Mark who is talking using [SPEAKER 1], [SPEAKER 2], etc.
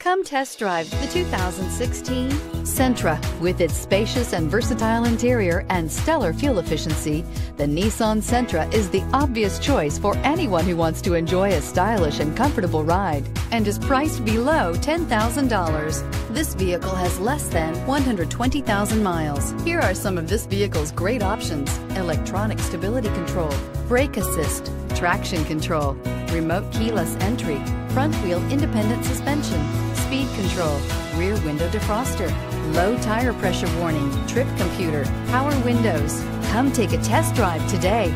[SPEAKER 1] Come test drive the 2016 Sentra. With its spacious and versatile interior and stellar fuel efficiency, the Nissan Sentra is the obvious choice for anyone who wants to enjoy a stylish and comfortable ride and is priced below $10,000. This vehicle has less than 120,000 miles. Here are some of this vehicle's great options. Electronic stability control, brake assist, traction control, remote keyless entry, front wheel independent suspension, speed control, rear window defroster, low tire pressure warning, trip computer, power windows. Come take a test drive today.